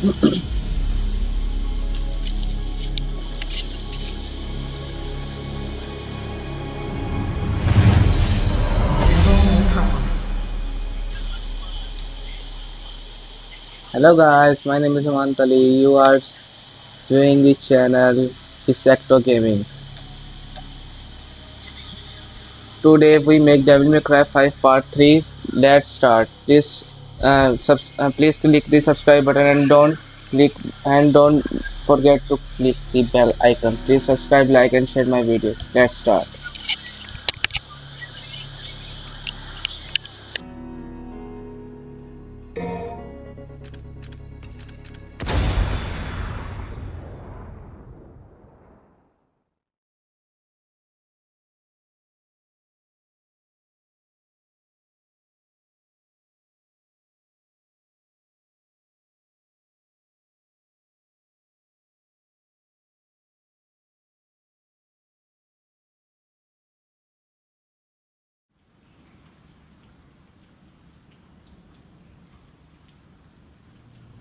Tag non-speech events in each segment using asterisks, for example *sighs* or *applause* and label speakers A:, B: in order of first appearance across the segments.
A: Hello guys, my name is Amanat Ali. You are viewing the channel Besacto Gaming. Today we make Devil May Cry 5 Part 3. Let's start. Please, uh, uh, please click the subscribe button and don't click and don't forget to click the bell icon. Please subscribe, like, and share my video. Let's start.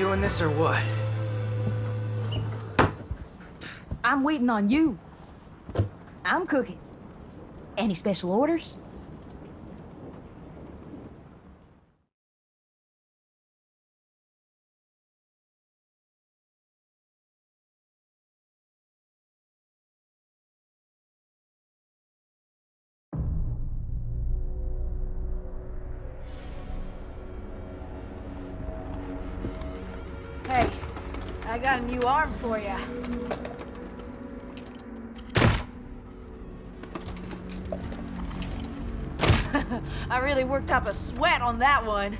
B: Doing this or what?
C: I'm waiting on you. I'm cooking. Any special orders? Arm for you. *laughs* I really worked up a sweat on that one.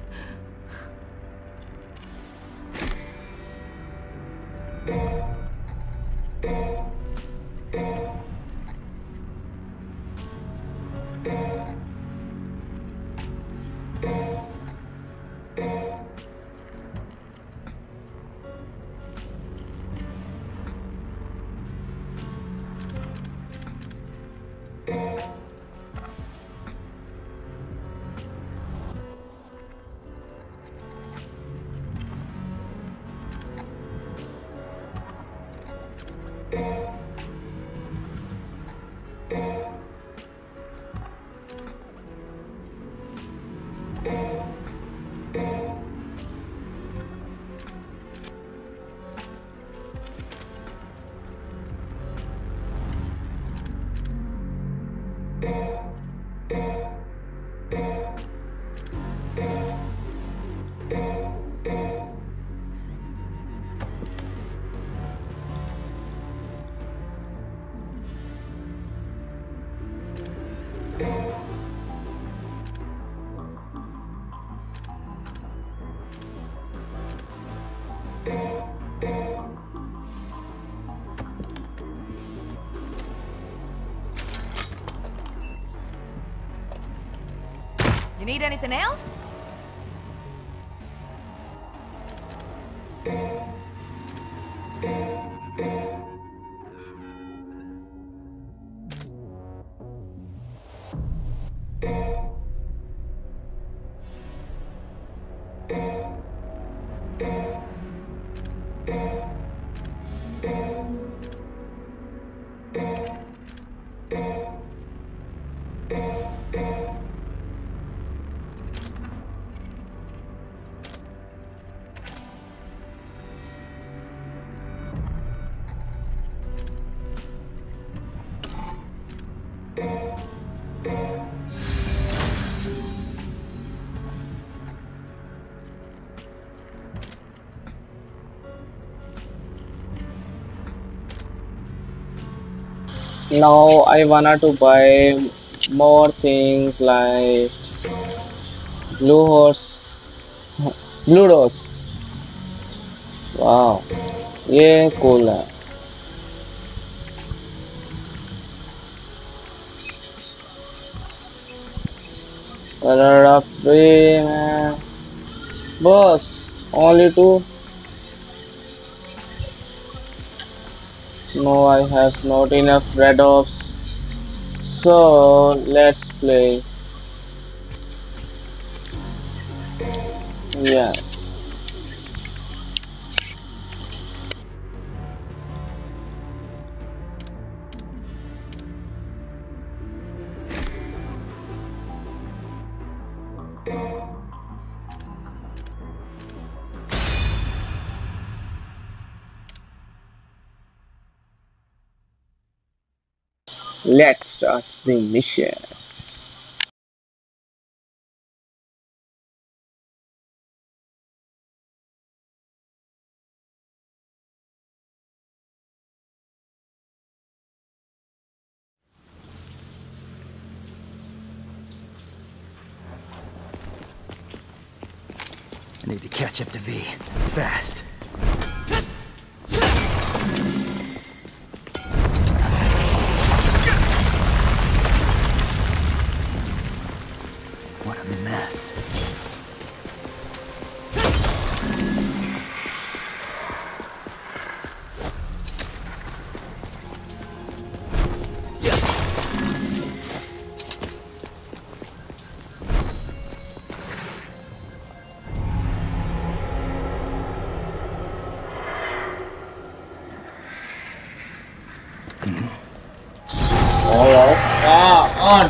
C: You need anything else?
A: now I wanna to buy more things like blue horse. Blue rose. Wow. Yeah, cool. है color free man eh. boss only two. No, I have not enough red orbs. So let's play. Yes. Let's start the mission.
B: I need to catch up to V. Fast.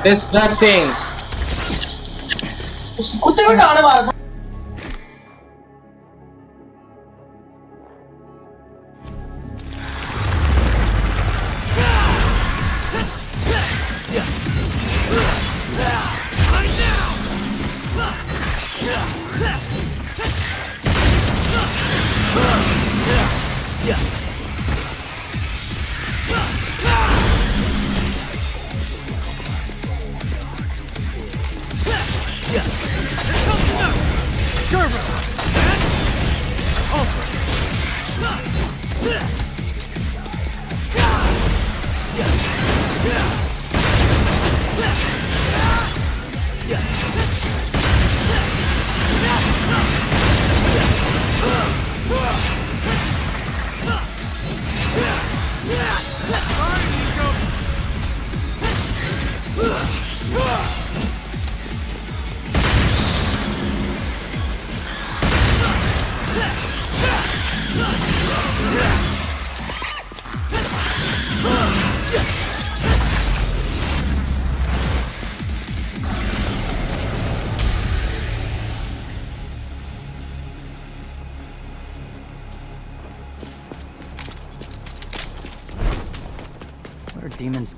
A: Disgusting.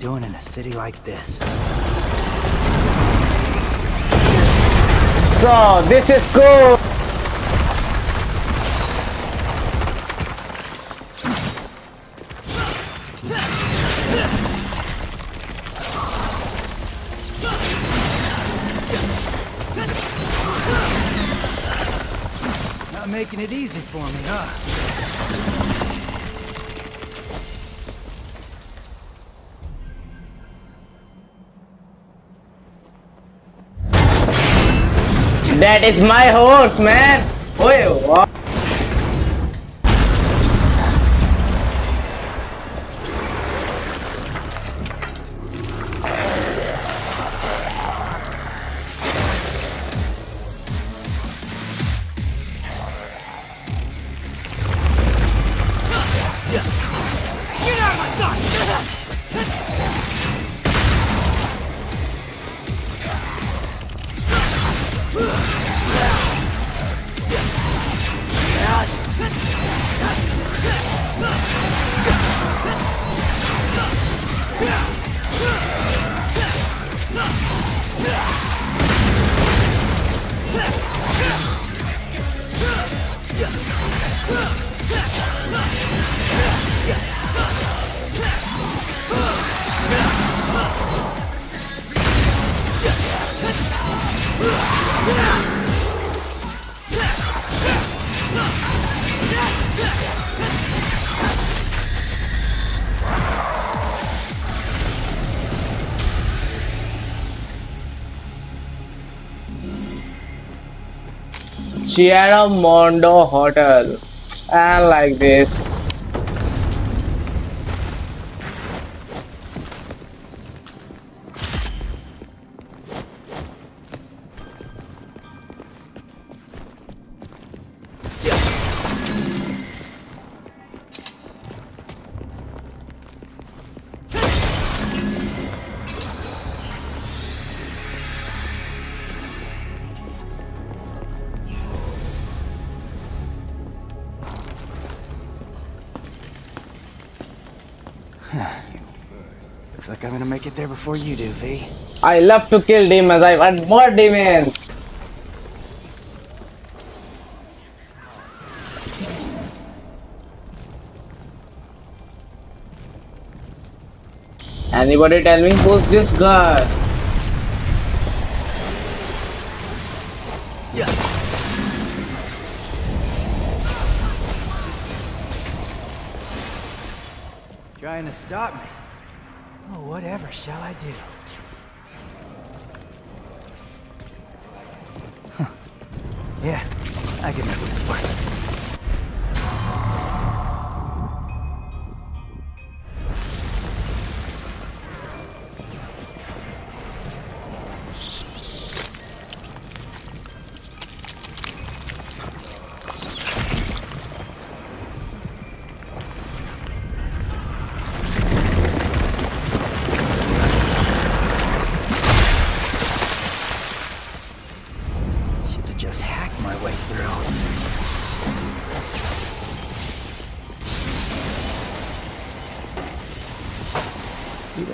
B: Doing in a city like this?
A: So this is cool.
B: Not making it easy for me, huh?
A: That is my horse, man. Oi, Sierra Mondo Hotel. I like this.
B: Like I'm gonna make it there before you do, V.
A: I love to kill demons. I want more demons. Anybody tell me who's this guy? Yeah.
B: Trying to stop me. Whatever shall I do? Huh. Yeah, I can make this work.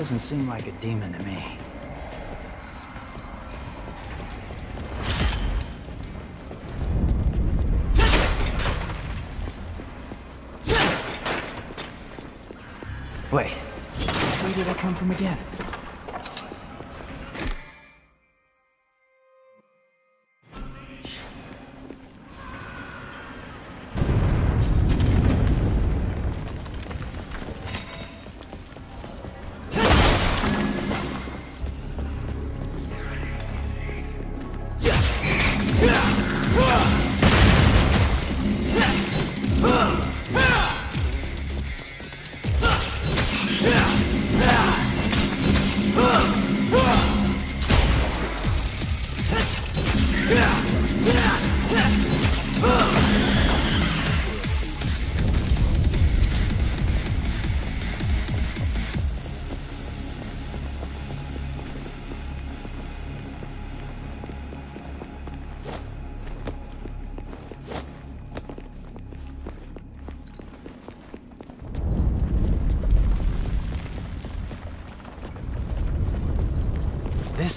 B: Doesn't seem like a demon to me. Wait, where did I come from again?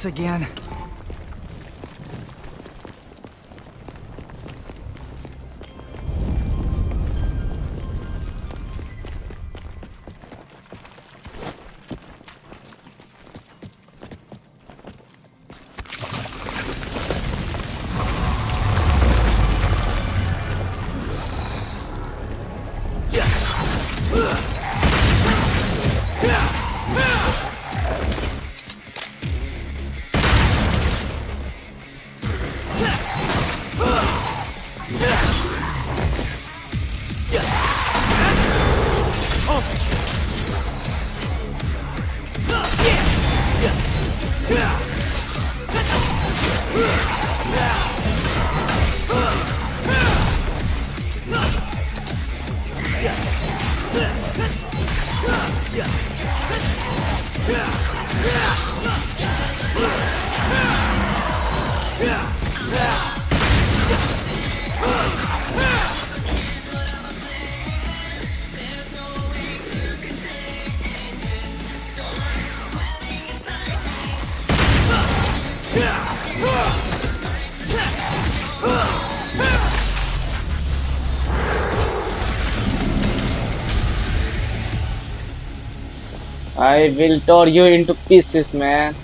B: Again?
A: I will tear you into pieces, man.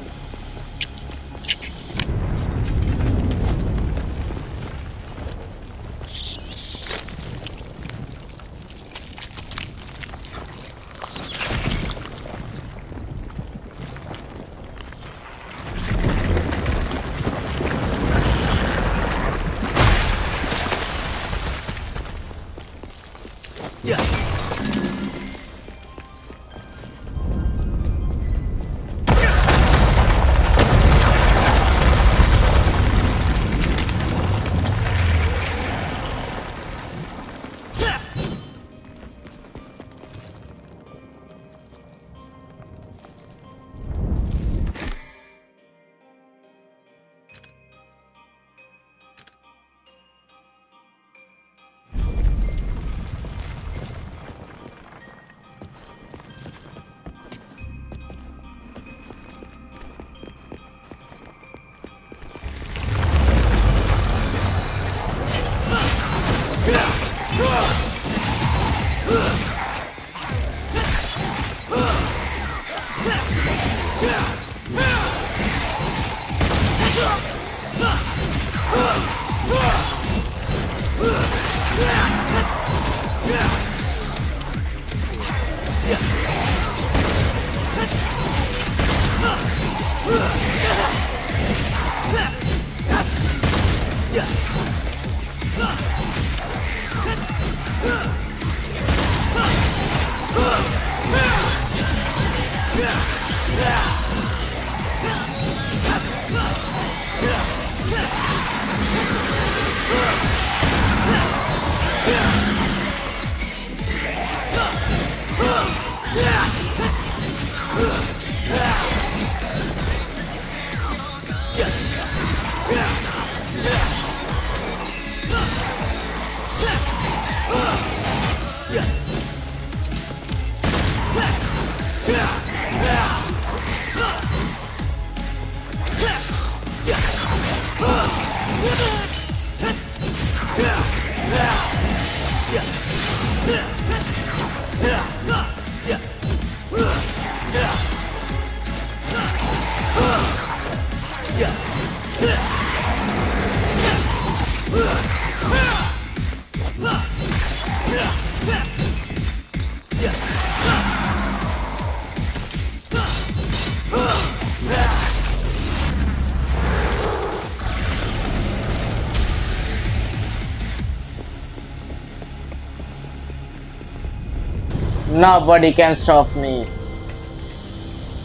A: Nobody can stop me.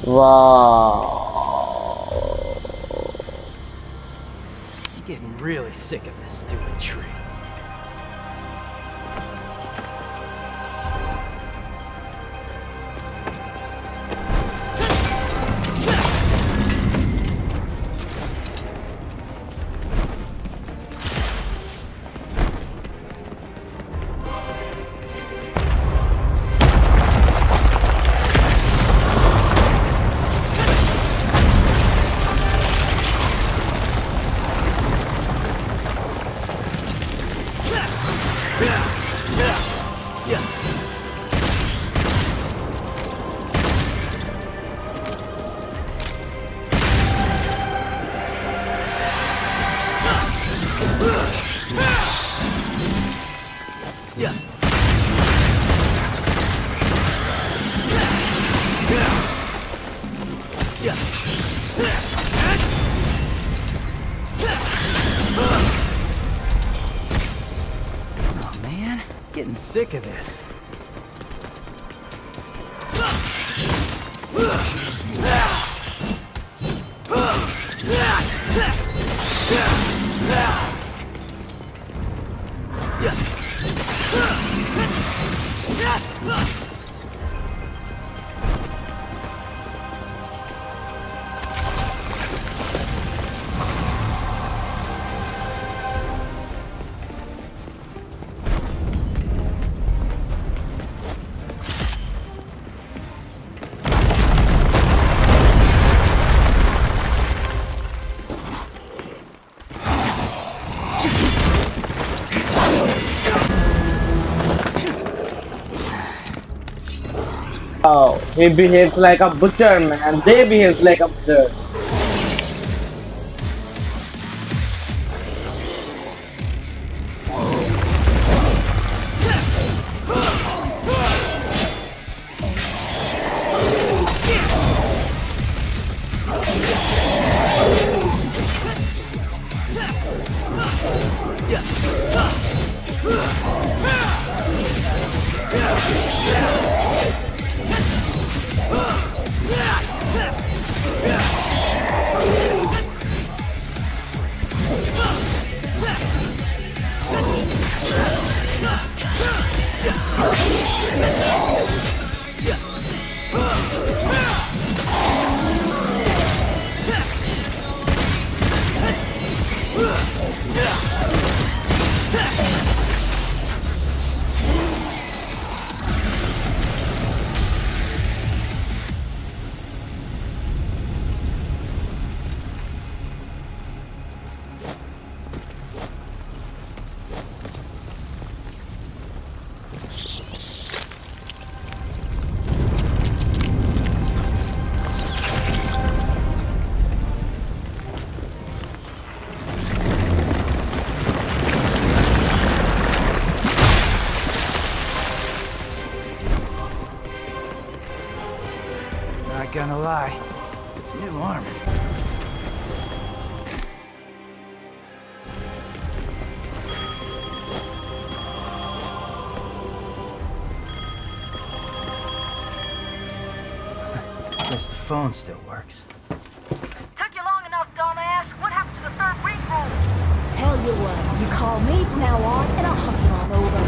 A: Wow.
B: Getting really sick of this stupid tree. Sick of this.
A: Oh, he behaves like a butcher, man. They behave like a butcher.
B: Phone still works.
C: Took you long enough, dumbass. What happened to the third ring rule?
D: Tell you what, you call me from now on, and I'll hustle on over.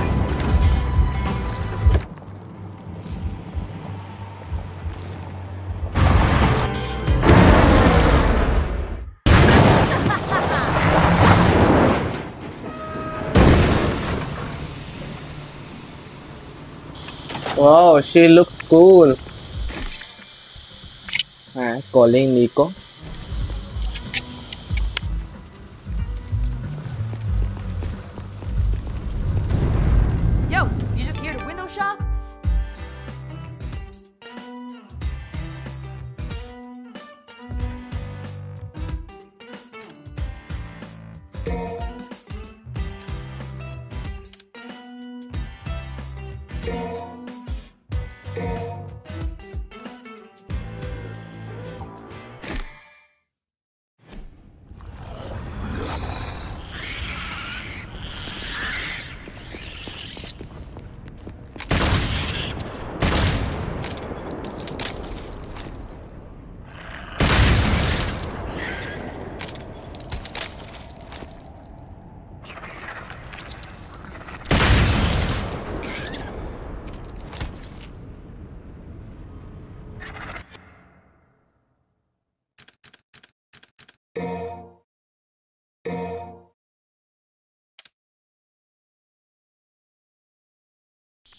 A: Wow, she looks cool. Uh,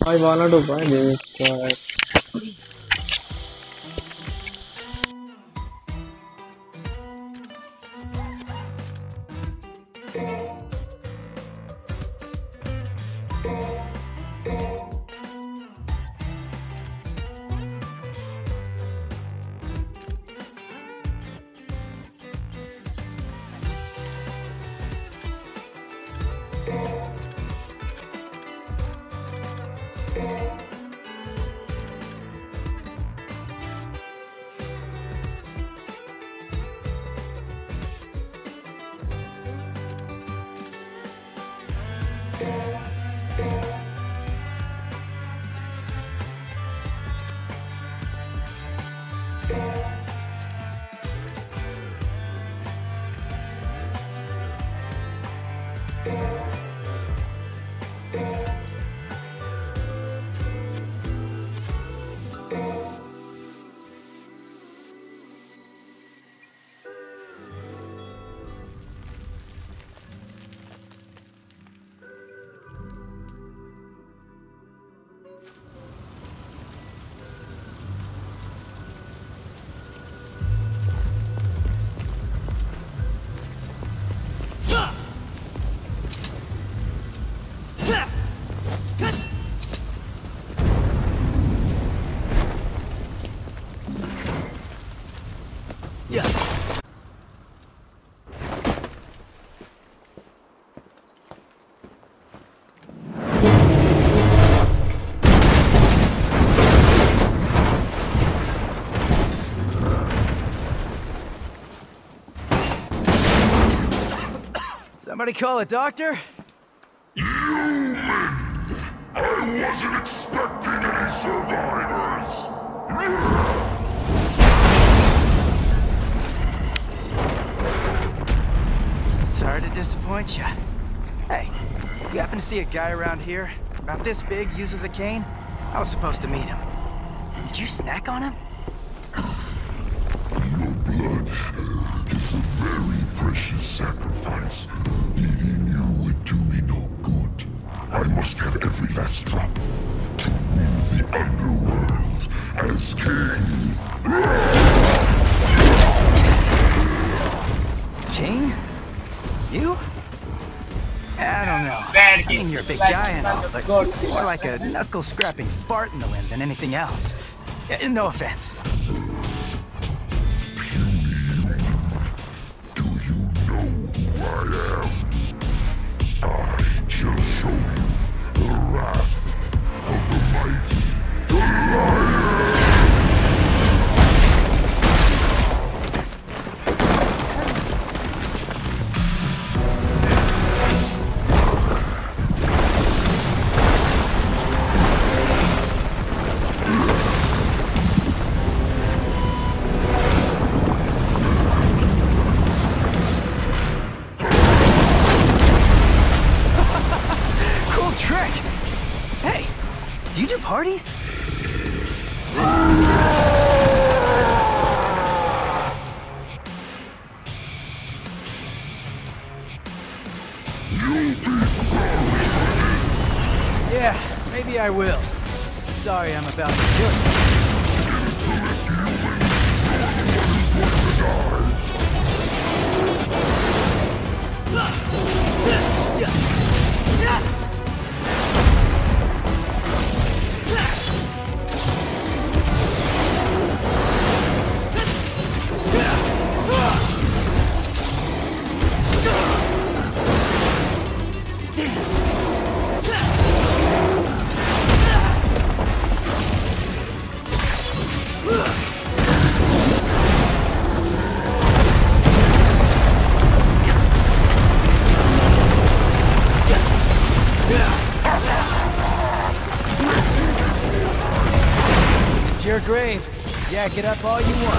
A: I wanna to buy this. But...
B: Somebody call a doctor?
E: I wasn't expecting any survivors.
B: Sorry to disappoint you. Hey, you happen to see a guy around here? About this big, uses a cane? I was supposed to meet him. Did you snack on him?
E: Sacrifice. Eating you would do me no good. I must have every last drop to rule the underworld as king.
B: King? You? I don't know. I mean, you're a big guy and all, but you seem more like a knuckle-scrapping fart in the wind than anything else. Yeah, No offense.
E: Shall show you the wrath of the mighty Goliath.
B: parties? Yeah, Yak it up all you want.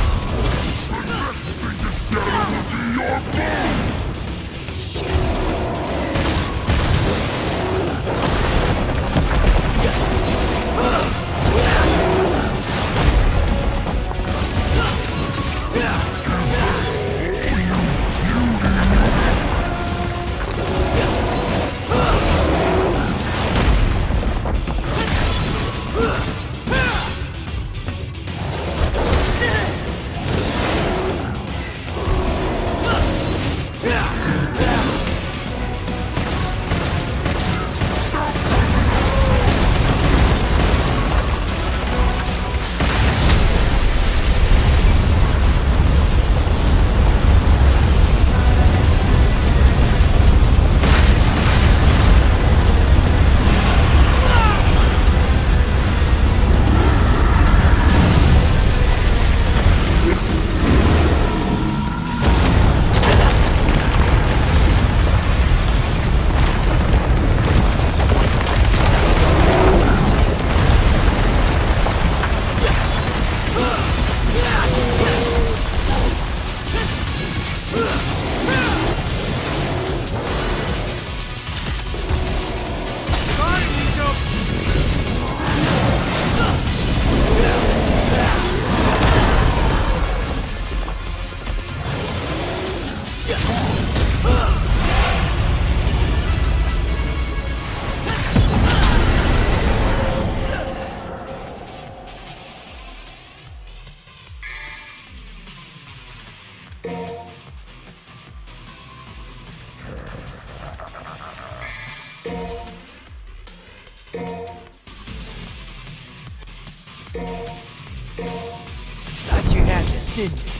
B: You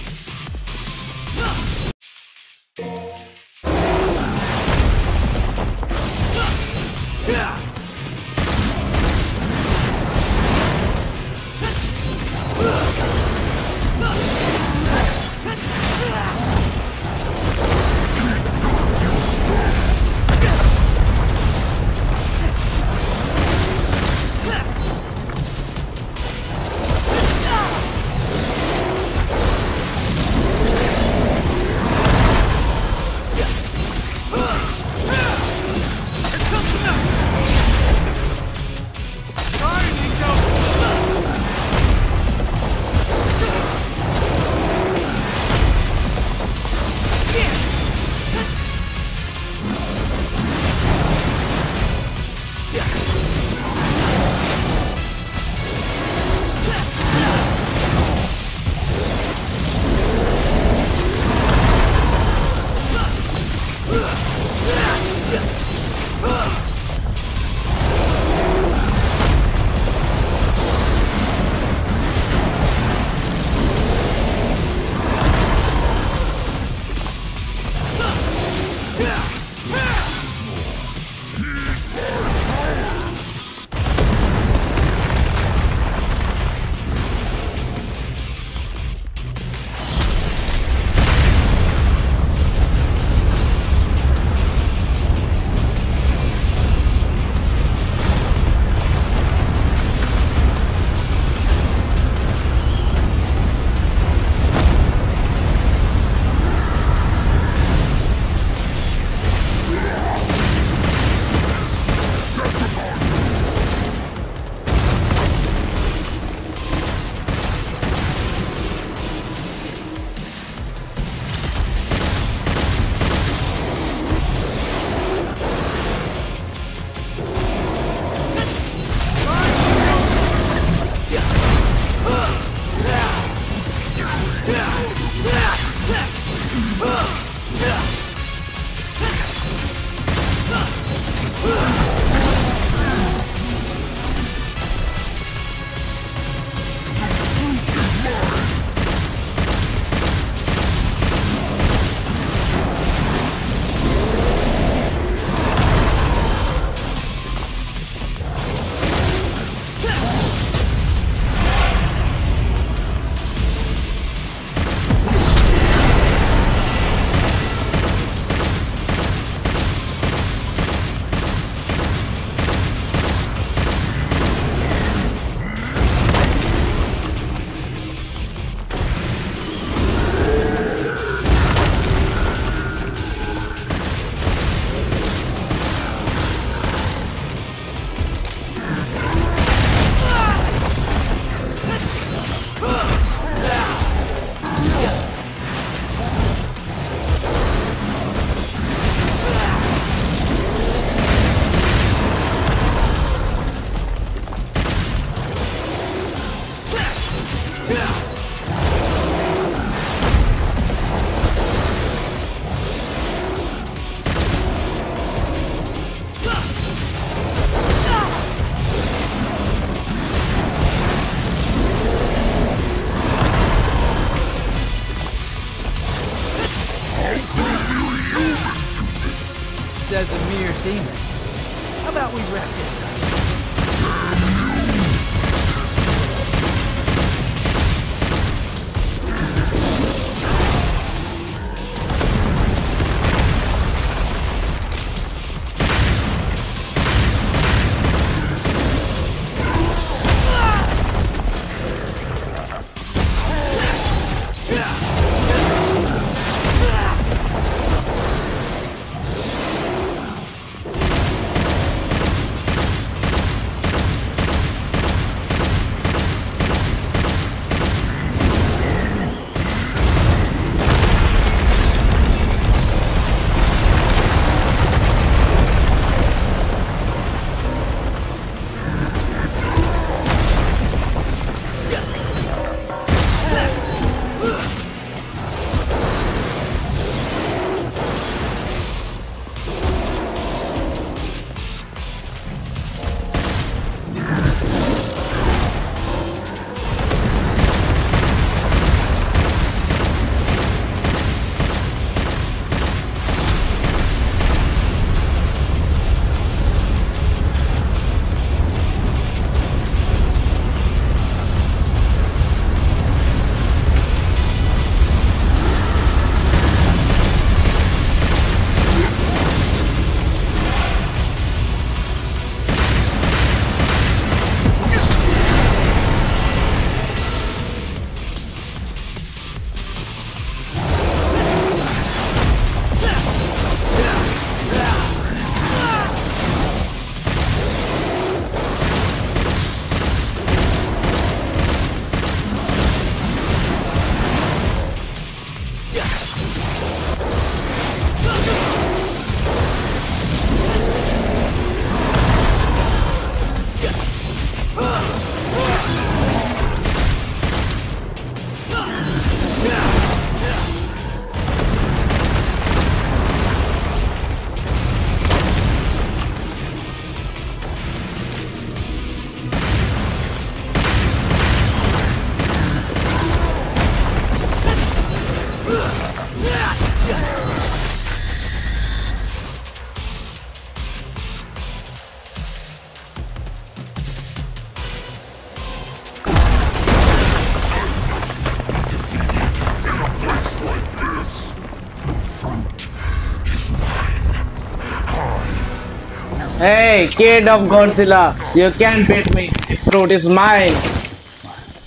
A: Hey, kid of Godzilla, you can't beat me. The fruit is mine.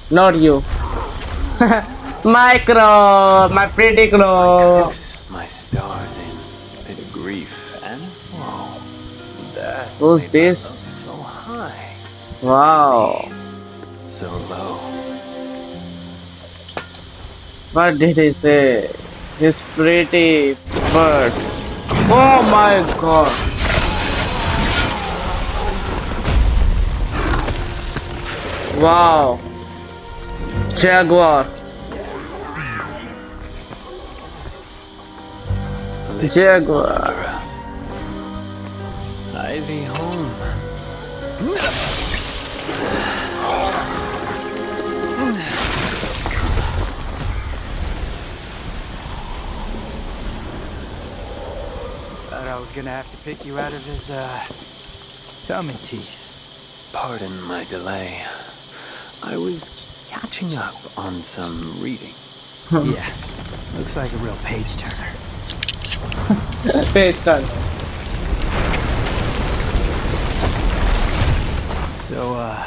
A: Not you. *laughs* Micro, my pretty crow.
F: Curse my stars in a bit of grief and whoa, that
A: Who's this?
F: So high,
A: Wow.
F: so low.
A: What did he say? His pretty bird. Oh my god. Wow. Jaguar. Jaguar.
F: Ivy home.
B: Thought I was gonna have to pick you out of his, uh, tummy teeth.
F: Pardon my delay. I was catching up on some reading.
B: yeah, looks like a real page turner. *laughs*
A: Face turn.
B: So, uh,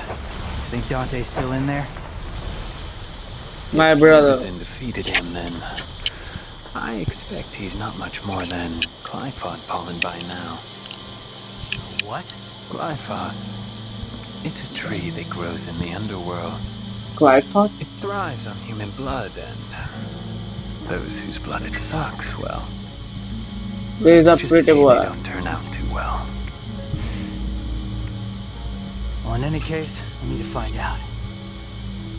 B: think Dante's still in there?
A: My
F: If
A: brother.
F: Sin defeated him, then I expect he's not much more than Qliphoth pollen by now.
B: What?
F: Qliphoth. It's a tree that grows in the underworld.
A: Qliphoth?
F: It thrives on human blood, and those whose blood it sucks, well,
A: This is a pretty
F: they don't turn out too well.
B: Well, in any case, we need to find out.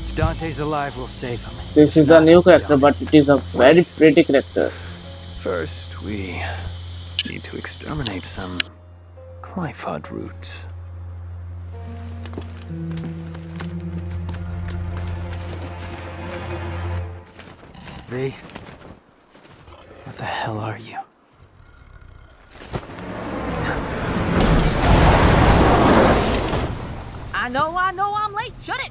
B: If Dante's alive, we'll save him.
A: This is a new character, but it is a very pretty character.
F: First, we need to exterminate some Qliphoth roots.
B: V, what the The hell are you?
C: I know, I know I'm late. Shut it!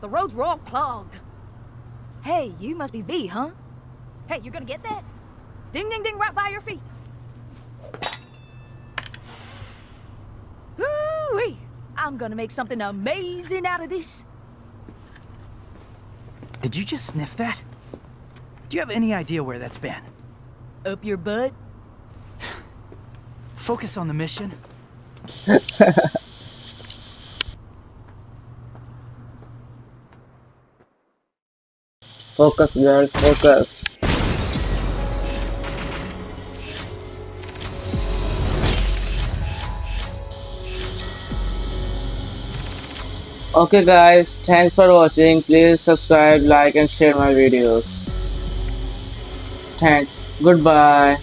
C: The roads were all clogged. Hey, you must be V, huh? Hey, you gonna get that? Ding, ding, ding, right by your feet. I'm gonna make something amazing out of this.
B: Did you just sniff that? Do you have any idea where that's been?
C: Up your butt? *sighs*
B: Focus on the mission. *laughs*
A: Focus, girl, focus. Okay guys, thanks for watching. Please subscribe, like and share my videos. Thanks. Goodbye.